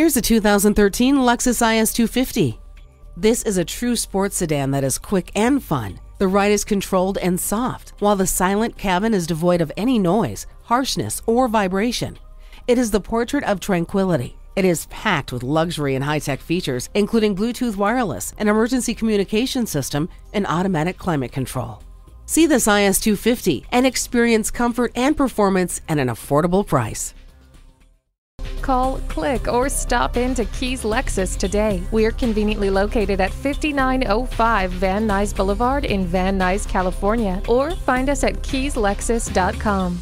Here's a 2013 Lexus IS 250. This is a true sports sedan that is quick and fun. The ride is controlled and soft, while the silent cabin is devoid of any noise, harshness, or vibration. It is the portrait of tranquility. It is packed with luxury and high tech features, including Bluetooth wireless, an emergency communication system, and automatic climate control. See this IS 250 and experience comfort and performance at an affordable price. Call, click, or stop in to Keyes Lexus today. We're conveniently located at 5905 Van Nuys Boulevard in Van Nuys, California, or find us at keyeslexus.com.